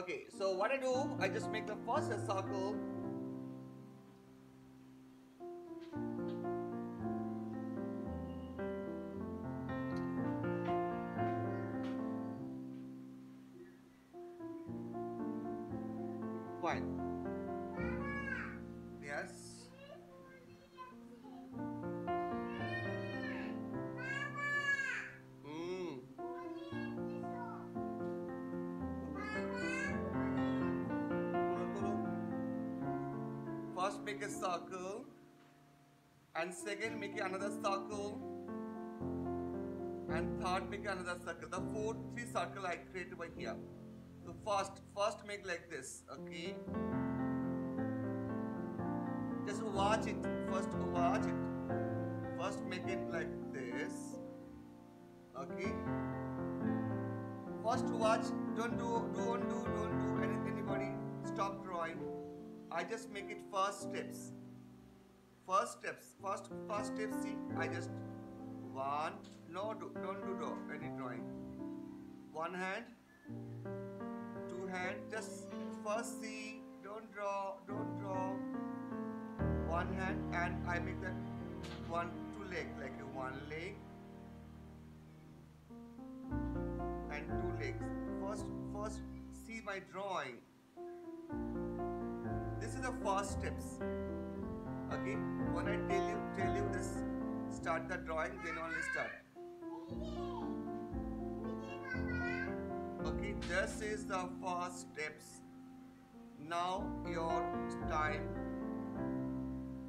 Okay, so what I do, I just make the first circle. Fine. First make a circle and second make another circle and third make another circle. The fourth three circle I create over here. So first first make like this, okay? Just watch it. First watch it. First make it like this. Okay? First watch, don't do, don't do, don't do anything, anybody. Stop drawing. I just make it first steps. First steps, first, first step, see, I just, one, no, do, don't do draw, any drawing. One hand, two hand, just first see, don't draw, don't draw. One hand and I make that one, two leg, like a one leg, and two legs. First, first see my drawing. Is the first steps. Okay, when I tell you, tell you this, start the drawing, then only start. Okay, this is the first steps. Now your time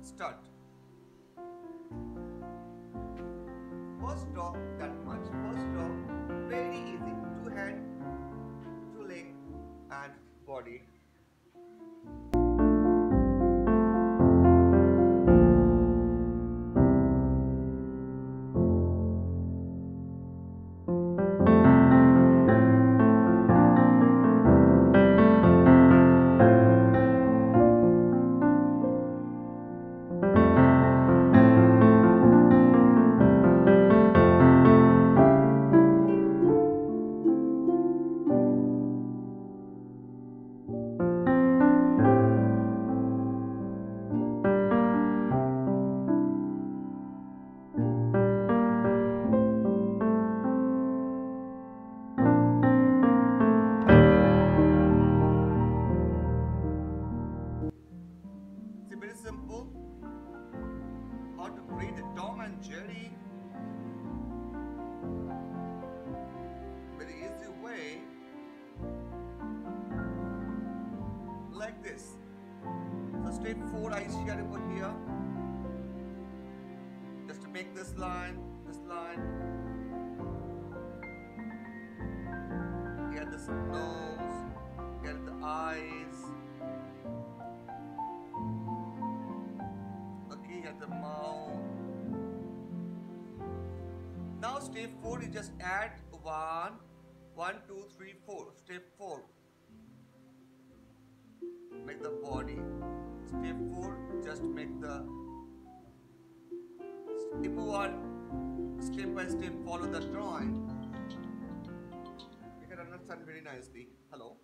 start. First draw that much. First draw very easy. Two hand, two leg, and body. Simple. How to create a Tom and Jerry. Very easy way. Like this. So step 4 I share over here. Just to make this line, this line. Now step 4 is just add 1, 1, 2, 3, 4. Step 4. Make the body. Step 4 just make the you want step by step follow the drawing. You can understand very nicely. Hello.